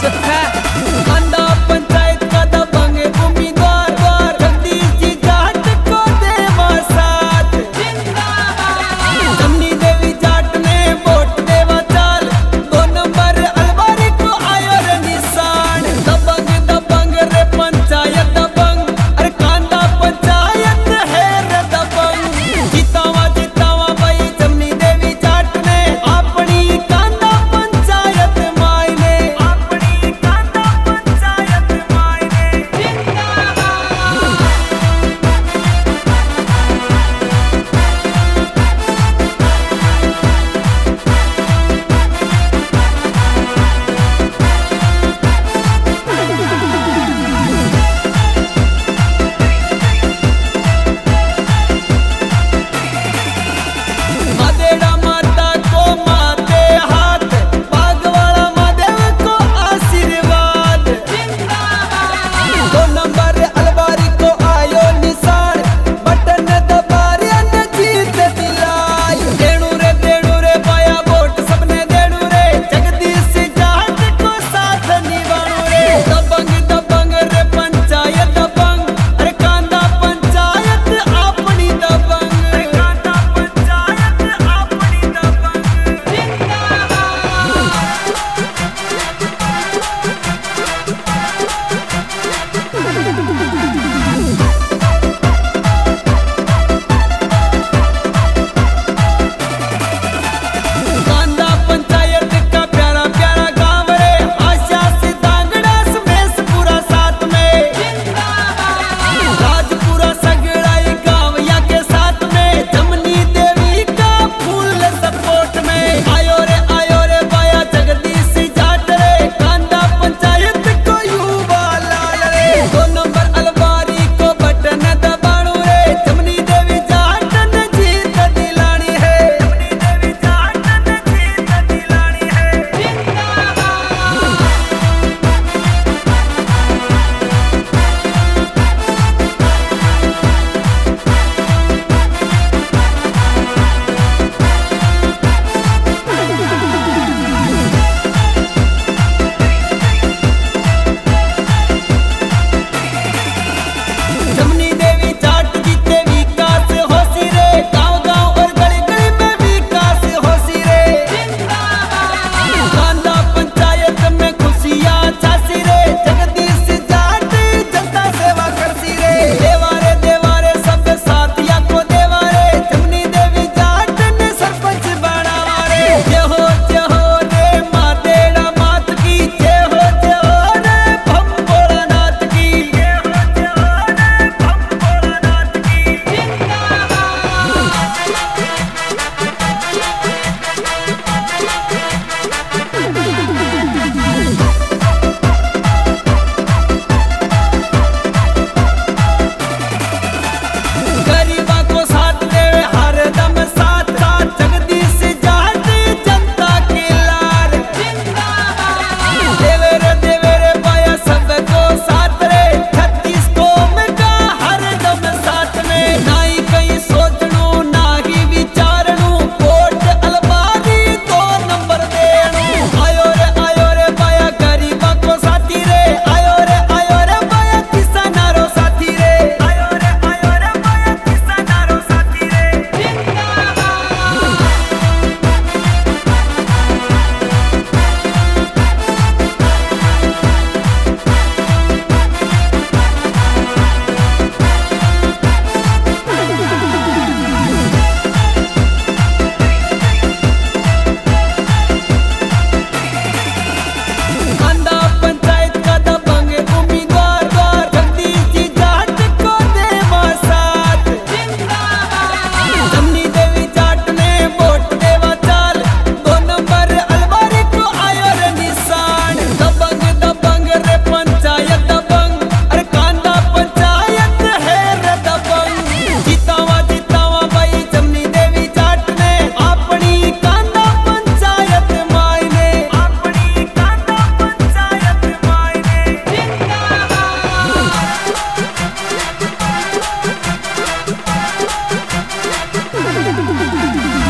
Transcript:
surprise.